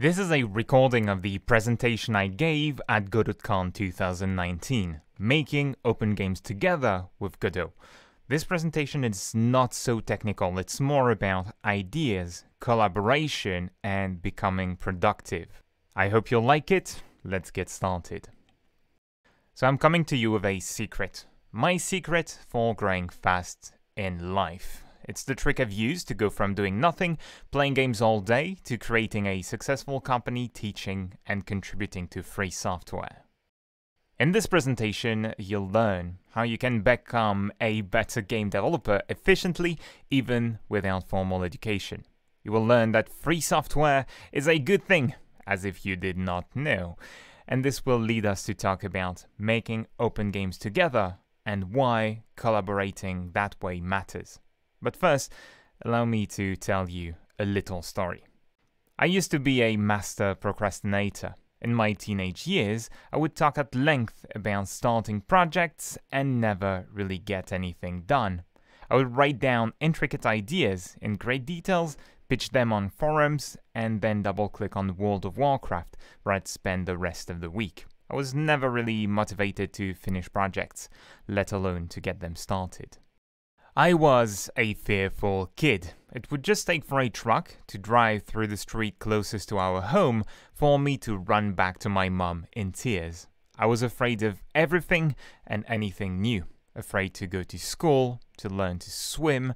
This is a recording of the presentation I gave at GodotCon 2019, Making Open Games Together with Godot. This presentation is not so technical, it's more about ideas, collaboration, and becoming productive. I hope you'll like it. Let's get started. So, I'm coming to you with a secret. My secret for growing fast in life. It's the trick I've used to go from doing nothing, playing games all day, to creating a successful company teaching and contributing to free software. In this presentation, you'll learn how you can become a better game developer efficiently, even without formal education. You will learn that free software is a good thing, as if you did not know. And this will lead us to talk about making open games together and why collaborating that way matters. But first, allow me to tell you a little story. I used to be a master procrastinator. In my teenage years, I would talk at length about starting projects and never really get anything done. I would write down intricate ideas in great details, pitch them on forums, and then double click on World of Warcraft, where I'd spend the rest of the week. I was never really motivated to finish projects, let alone to get them started. I was a fearful kid. It would just take for a truck to drive through the street closest to our home for me to run back to my mum in tears. I was afraid of everything and anything new. Afraid to go to school, to learn to swim.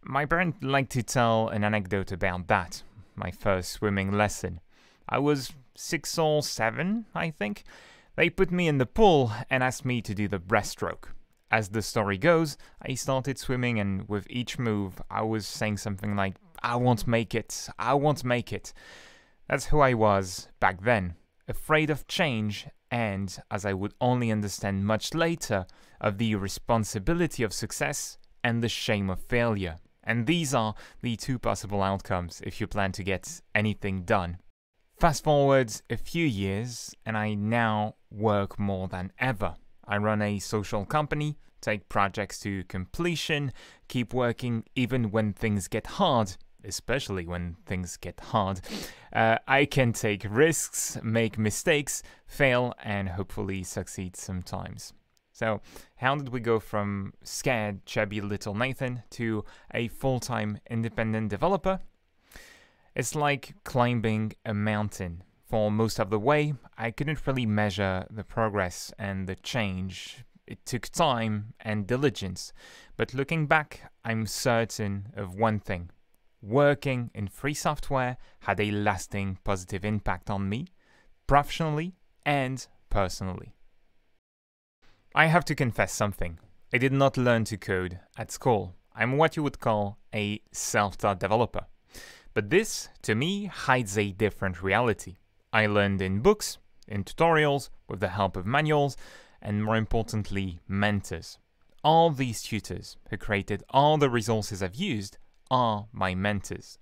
My parents liked to tell an anecdote about that, my first swimming lesson. I was six or seven, I think. They put me in the pool and asked me to do the breaststroke. As the story goes, I started swimming, and with each move, I was saying something like, I won't make it, I won't make it. That's who I was back then, afraid of change, and, as I would only understand much later, of the responsibility of success and the shame of failure. And these are the two possible outcomes if you plan to get anything done. Fast forward a few years, and I now work more than ever. I run a social company, take projects to completion, keep working even when things get hard, especially when things get hard. Uh, I can take risks, make mistakes, fail, and hopefully succeed sometimes. So, how did we go from scared, chubby little Nathan to a full time independent developer? It's like climbing a mountain for most of the way, I couldn't really measure the progress and the change. It took time and diligence, but looking back, I'm certain of one thing. Working in free software had a lasting positive impact on me, professionally and personally. I have to confess something. I did not learn to code at school. I'm what you would call a self taught developer. But this, to me, hides a different reality. I learned in books, in tutorials, with the help of manuals, and more importantly, mentors. All these tutors who created all the resources I've used are my mentors.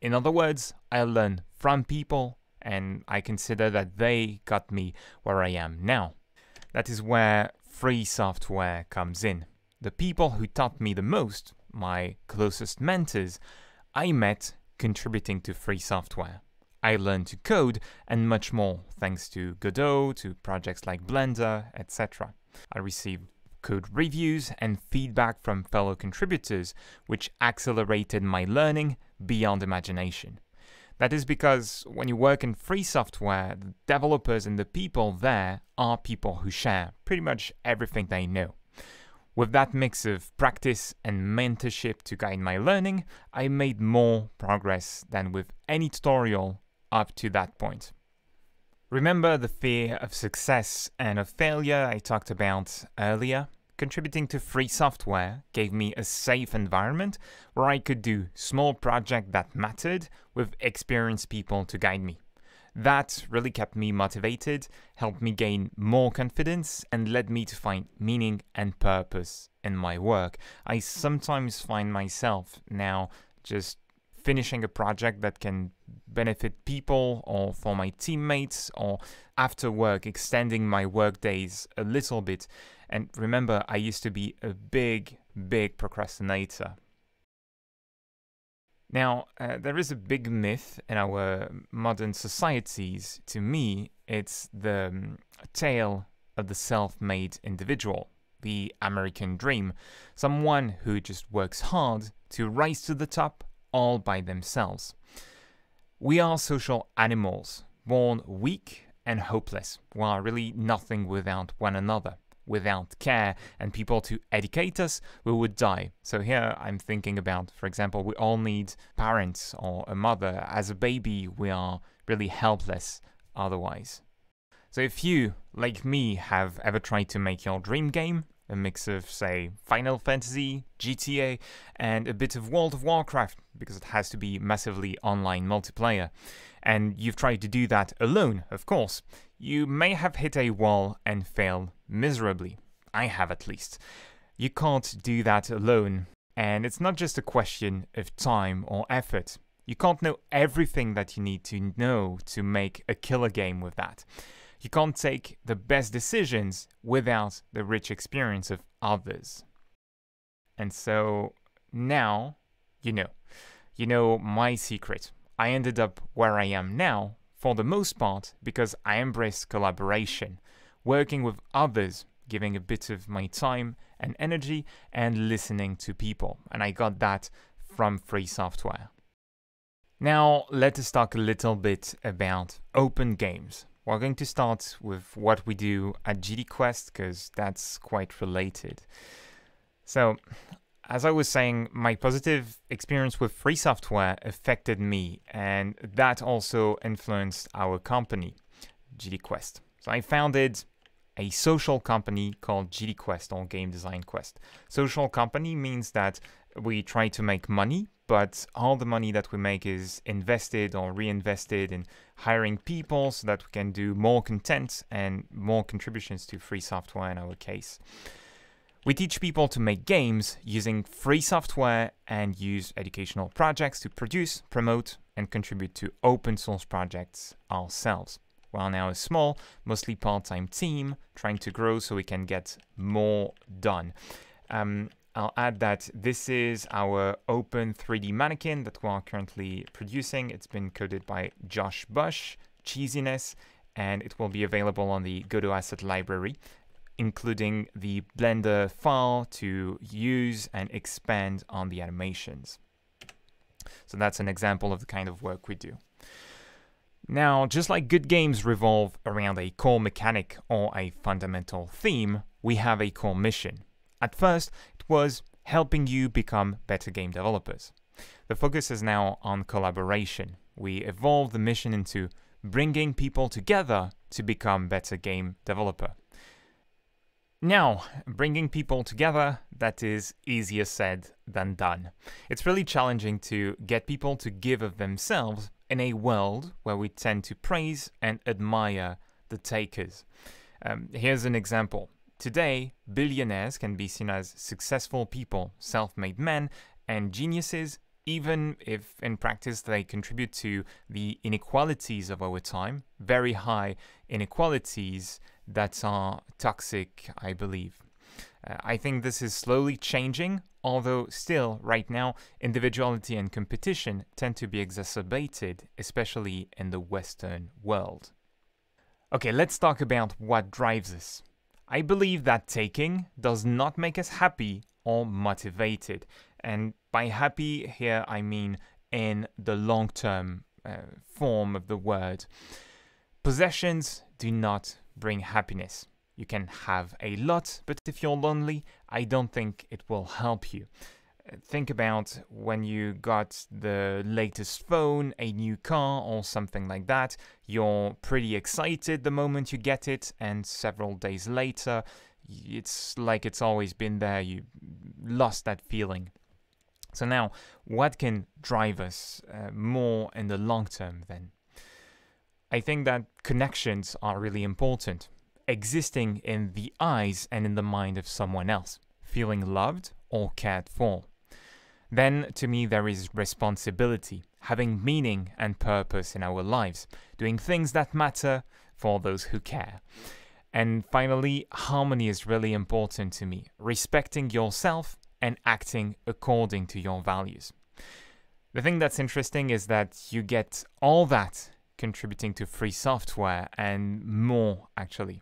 In other words, I learn from people and I consider that they got me where I am now. That is where free software comes in. The people who taught me the most, my closest mentors, I met contributing to free software. I learned to code and much more thanks to Godot, to projects like Blender, etc. I received code reviews and feedback from fellow contributors, which accelerated my learning beyond imagination. That is because when you work in free software, the developers and the people there are people who share pretty much everything they know. With that mix of practice and mentorship to guide my learning, I made more progress than with any tutorial up to that point. Remember the fear of success and of failure I talked about earlier? Contributing to free software gave me a safe environment where I could do small projects that mattered with experienced people to guide me. That really kept me motivated, helped me gain more confidence, and led me to find meaning and purpose in my work. I sometimes find myself now just finishing a project that can benefit people or for my teammates or after work extending my work days a little bit. And remember i used to be a big big procrastinator. Now, uh, there is a big myth in our modern societies. To me, it's the um, tale of the self made individual, the American dream, someone who just works hard to rise to the top all by themselves. We are social animals, born weak and hopeless. We are really nothing without one another. Without care and people to educate us, we would die. So, here I'm thinking about, for example, we all need parents or a mother. As a baby, we are really helpless otherwise. So, if you, like me, have ever tried to make your dream game, a mix of, say, Final Fantasy, GTA, and a bit of World of Warcraft, because it has to be massively online multiplayer. And you've tried to do that alone, of course. You may have hit a wall and failed miserably. I have at least. You can't do that alone, and it's not just a question of time or effort. You can't know everything that you need to know to make a killer game with that. You can't take the best decisions without the rich experience of others. And so now you know. You know my secret. I ended up where I am now, for the most part, because I embraced collaboration, working with others, giving a bit of my time and energy, and listening to people. And I got that from free software. Now, let us talk a little bit about open games. We're going to start with what we do at GDQuest because that's quite related. So, as I was saying, my positive experience with free software affected me, and that also influenced our company, GDQuest. So I founded a social company called GD Quest or Game Design Quest. Social company means that we try to make money but all the money that we make is invested or reinvested in hiring people so that we can do more content and more contributions to free software in our case. We teach people to make games using free software and use educational projects to produce, promote, and contribute to open source projects ourselves. We're now a small, mostly part time team trying to grow so we can get more done. Um, I'll add that this is our open 3D mannequin that we are currently producing. It's been coded by Josh Bush, Cheesiness, and it will be available on the Godot asset library, including the Blender file to use and expand on the animations. So that's an example of the kind of work we do. Now, just like good games revolve around a core mechanic or a fundamental theme, we have a core mission. At first, it was helping you become better game developers. The focus is now on collaboration. We evolved the mission into bringing people together to become better game developer. Now, bringing people together, that is easier said than done. It's really challenging to get people to give of themselves in a world where we tend to praise and admire the takers. Um, here's an example. Today, billionaires can be seen as successful people, self made men, and geniuses, even if in practice they contribute to the inequalities of our time, very high inequalities that are toxic, I believe. Uh, I think this is slowly changing, although still, right now, individuality and competition tend to be exacerbated, especially in the Western world. Okay, let's talk about what drives us. I believe that taking does not make us happy or motivated. And by happy here, I mean in the long term uh, form of the word. Possessions do not bring happiness. You can have a lot, but if you're lonely, I don't think it will help you think about when you got the latest phone, a new car, or something like that. You're pretty excited the moment you get it, and several days later, it's like it's always been there. You lost that feeling. So, now what can drive us uh, more in the long term then? I think that connections are really important. Existing in the eyes and in the mind of someone else, feeling loved or cared for. Then, to me, there is responsibility, having meaning and purpose in our lives, doing things that matter for those who care. And finally, harmony is really important to me, respecting yourself and acting according to your values. The thing that's interesting is that you get all that contributing to free software and more actually.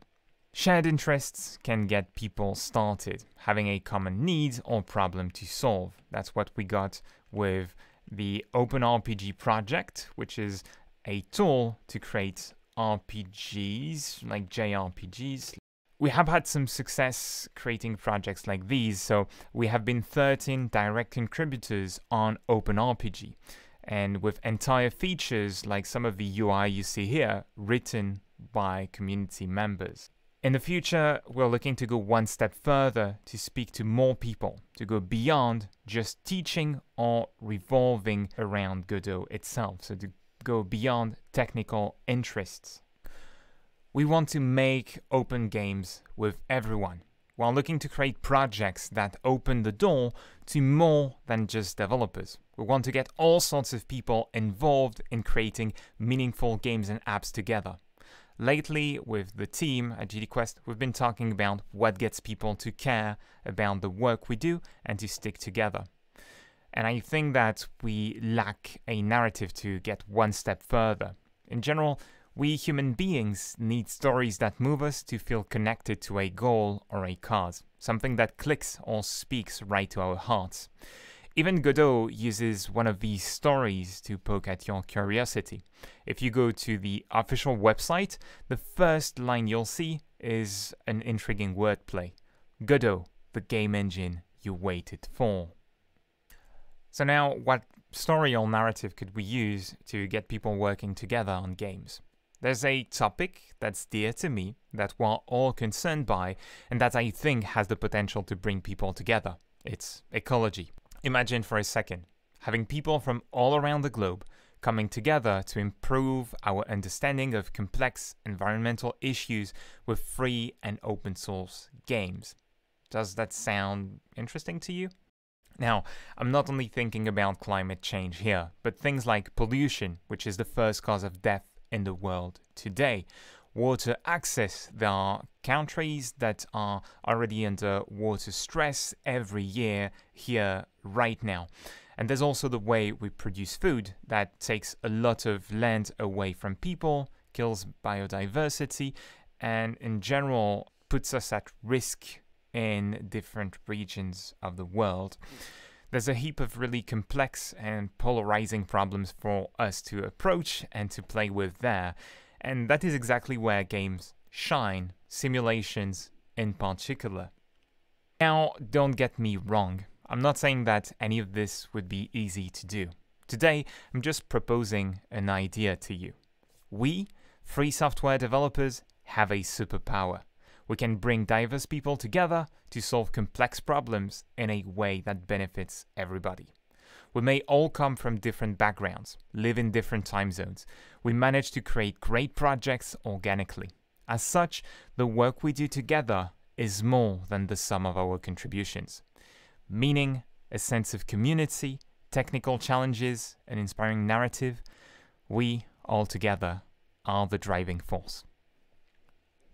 Shared interests can get people started, having a common need or problem to solve. That's what we got with the OpenRPG project, which is a tool to create RPGs, like JRPGs. We have had some success creating projects like these, so we have been 13 direct contributors on OpenRPG, and with entire features like some of the UI you see here written by community members. In the future, we're looking to go one step further to speak to more people, to go beyond just teaching or revolving around Godot itself, so to go beyond technical interests. We want to make open games with everyone, while looking to create projects that open the door to more than just developers. We want to get all sorts of people involved in creating meaningful games and apps together. Lately, with the team at GDQuest, we've been talking about what gets people to care about the work we do and to stick together. And I think that we lack a narrative to get one step further. In general, we human beings need stories that move us to feel connected to a goal or a cause, something that clicks or speaks right to our hearts. Even Godot uses one of these stories to poke at your curiosity. If you go to the official website, the first line you'll see is an intriguing wordplay Godot, the game engine you waited for. So, now what story or narrative could we use to get people working together on games? There's a topic that's dear to me, that we're all concerned by, and that I think has the potential to bring people together. It's ecology. Imagine for a second having people from all around the globe coming together to improve our understanding of complex environmental issues with free and open source games. Does that sound interesting to you? Now, I'm not only thinking about climate change here, but things like pollution, which is the first cause of death in the world today, water access. There are countries that are already under water stress every year here right now. And there's also the way we produce food that takes a lot of land away from people, kills biodiversity, and in general puts us at risk in different regions of the world. There's a heap of really complex and polarizing problems for us to approach and to play with there. And that is exactly where games shine, simulations in particular. Now, don't get me wrong, I'm not saying that any of this would be easy to do. Today, I'm just proposing an idea to you. We, free software developers, have a superpower. We can bring diverse people together to solve complex problems in a way that benefits everybody. We may all come from different backgrounds, live in different time zones. We manage to create great projects organically. As such, the work we do together is more than the sum of our contributions. Meaning, a sense of community, technical challenges, an inspiring narrative, we all together are the driving force.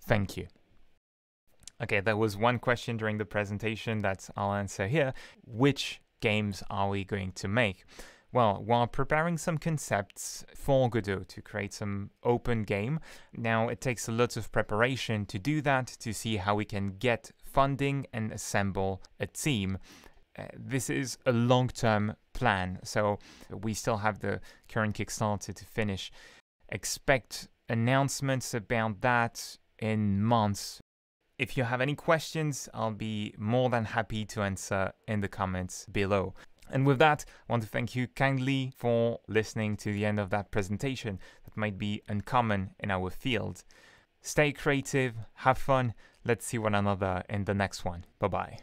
Thank you. Okay, there was one question during the presentation that I'll answer here. Which games are we going to make? Well, we're preparing some concepts for Godot to create some open game. Now, it takes a lot of preparation to do that, to see how we can get funding and assemble a team. Uh, this is a long term plan, so we still have the current Kickstarter to finish. Expect announcements about that in months if you have any questions, I'll be more than happy to answer in the comments below. And with that, I want to thank you kindly for listening to the end of that presentation that might be uncommon in our field. Stay creative, have fun, let's see one another in the next one. Bye bye.